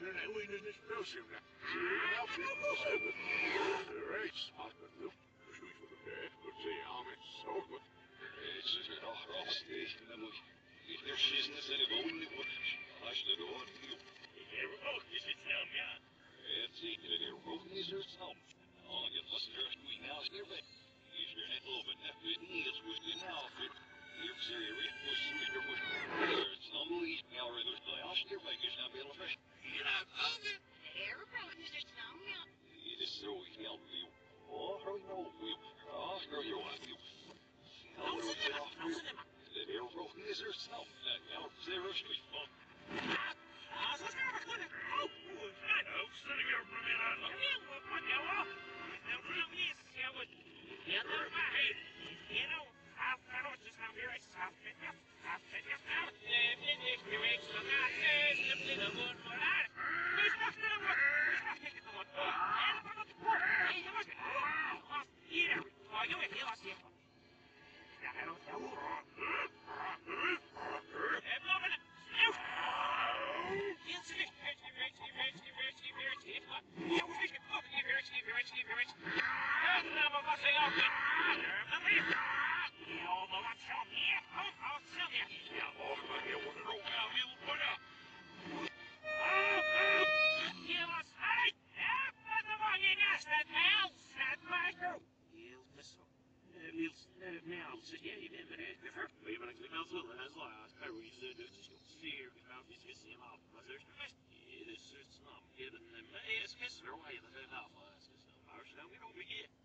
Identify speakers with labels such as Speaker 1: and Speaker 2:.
Speaker 1: je.
Speaker 2: Ik heb business en ik woon niet wat. Als je door,
Speaker 1: Ik ook, is het nou, ja.
Speaker 2: het zie je er ook niet zo snel. Al ik het was eerst hoe je nou stil bent. Is er net over net weet niet, het was de nou fit. Hier zie je weer, was je weer was. Er is nog niet iets meer in de stil. Als je bij is naar willen Nou, zero street.
Speaker 1: Ja, och, maar heel wat er ook aan wil worden.
Speaker 3: We hebben een kanaal zullen en slaas. Er is de dus je zeer genoeg is gezien af. Maar er is best het is het snap. Je de